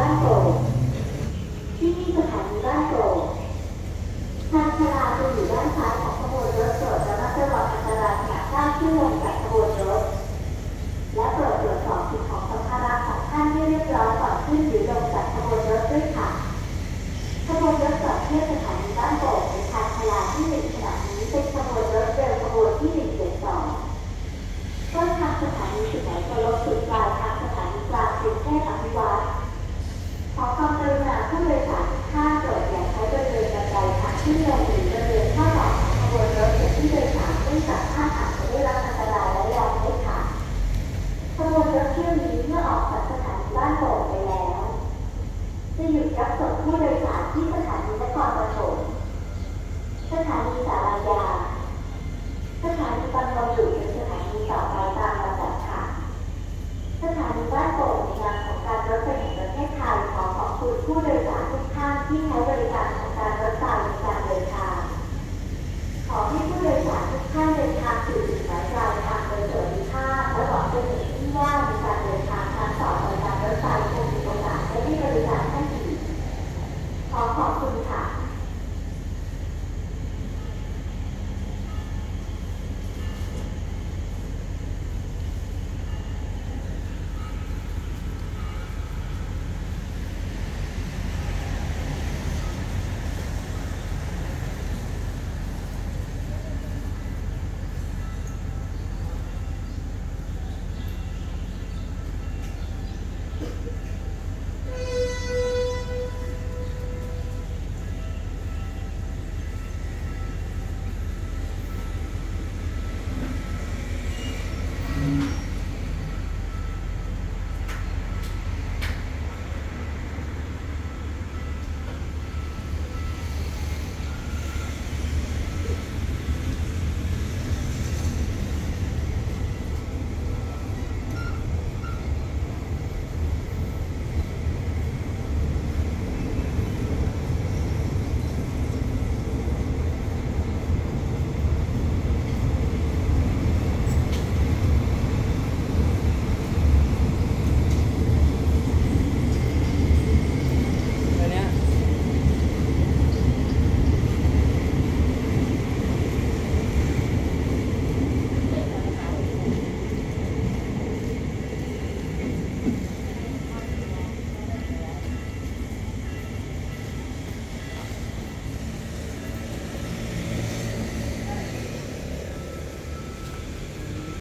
ที่นี่สถานีบ้านโปรงทางชราจะอยู่ด้านซ้ายของขบวนรถโดดจะมัดระวังอันตรายหากข้ามขึ้นลงจากขบวน สายตา